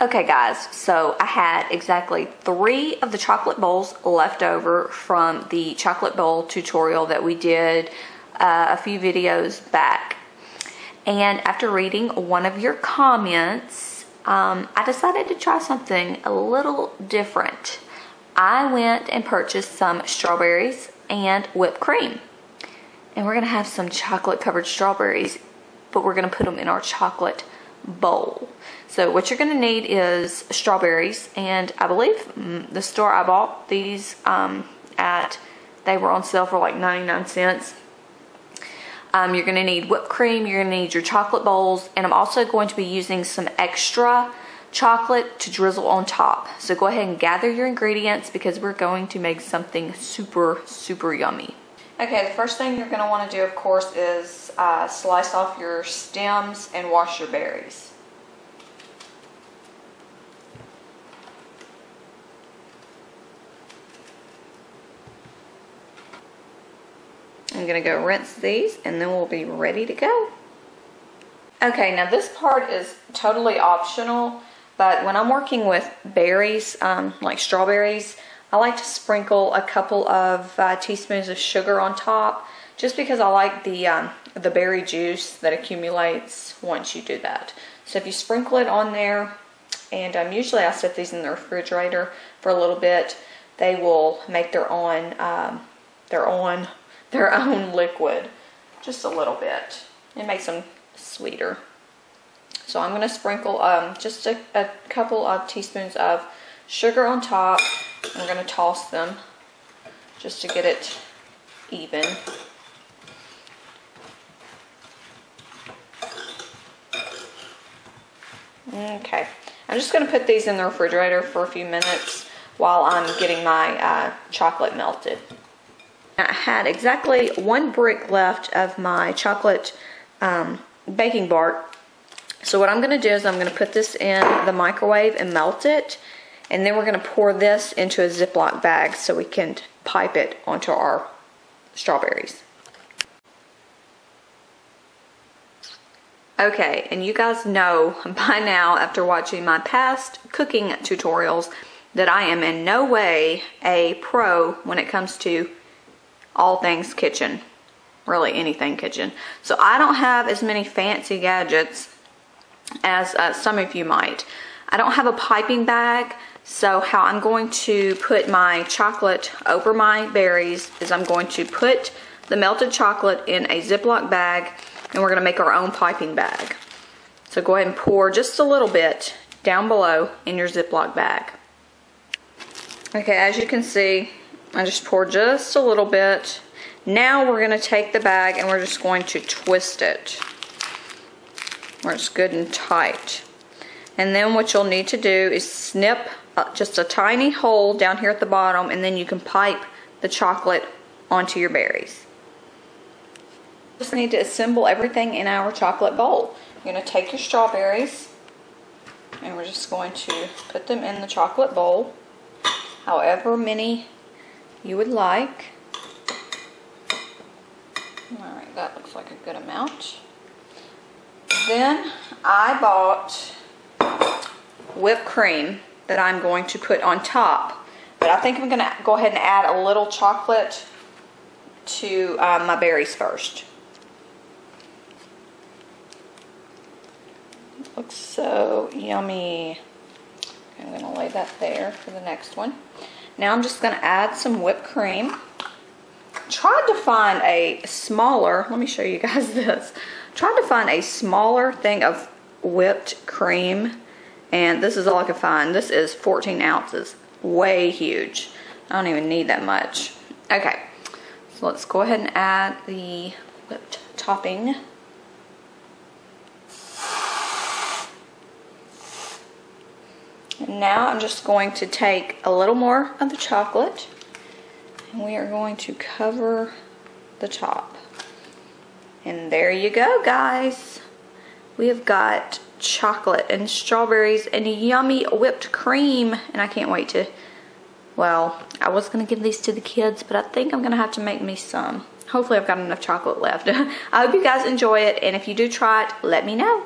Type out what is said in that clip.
Okay guys, so I had exactly three of the chocolate bowls left over from the chocolate bowl tutorial that we did uh, a few videos back. And after reading one of your comments, um, I decided to try something a little different. I went and purchased some strawberries and whipped cream. And we're gonna have some chocolate covered strawberries, but we're gonna put them in our chocolate bowl. So what you're going to need is strawberries, and I believe mm, the store I bought these um, at, they were on sale for like 99 cents. Um, you're going to need whipped cream, you're going to need your chocolate bowls, and I'm also going to be using some extra chocolate to drizzle on top. So go ahead and gather your ingredients because we're going to make something super, super yummy. Okay, the first thing you're going to want to do, of course, is uh, slice off your stems and wash your berries. I'm going to go rinse these and then we'll be ready to go. Okay, now this part is totally optional, but when I'm working with berries, um, like strawberries, I like to sprinkle a couple of uh, teaspoons of sugar on top, just because I like the, um, the berry juice that accumulates once you do that. So if you sprinkle it on there, and um, usually I set these in the refrigerator for a little bit, they will make their own, um, their own their own liquid just a little bit. It makes them sweeter. So I'm going to sprinkle um, just a, a, couple of teaspoons of sugar on top. I'm going to toss them just to get it even. Okay, I'm just going to put these in the refrigerator for a few minutes while I'm getting my uh, chocolate melted. I had exactly one brick left of my chocolate um, baking bark. So what I'm going to do is I'm going to put this in the microwave and melt it. And then we're going to pour this into a Ziploc bag so we can pipe it onto our strawberries. Okay, and you guys know by now after watching my past cooking tutorials that I am in no way a pro when it comes to all things kitchen, really anything kitchen. So I don't have as many fancy gadgets as uh, some of you might. I don't have a piping bag, so how I'm going to put my chocolate over my berries is I'm going to put the melted chocolate in a Ziploc bag and we're going to make our own piping bag. So go ahead and pour just a little bit down below in your Ziploc bag. Okay, as you can see, I just poured just a little bit. Now we're going to take the bag and we're just going to twist it where it's good and tight. And then what you'll need to do is snip Uh, just a tiny hole down here at the bottom and then you can pipe the chocolate onto your berries. Just need to assemble everything in our chocolate bowl. You're going to take your strawberries and we're just going to put them in the chocolate bowl however many you would like. Alright, that looks like a good amount. Then I bought whipped cream that I'm going to put on top. But I think I'm going to go ahead and add a little chocolate to uh, my berries first. looks so yummy. I'm going to lay that there for the next one. Now I'm just going to add some whipped cream. Tried to find a smaller, let me show you guys this. Tried to find a smaller thing of whipped cream and this is all I could find. This is 14 ounces, way huge. I don't even need that much. Okay, so let's go ahead and add the whipped topping. And now I'm just going to take a little more of the chocolate and we are going to cover the top. And there you go, guys. We have got chocolate and strawberries and yummy whipped cream. And I can't wait to, well, I was going to give these to the kids, but I think I'm going to have to make me some. Hopefully I've got enough chocolate left. I hope you guys enjoy it. And if you do try it, let me know.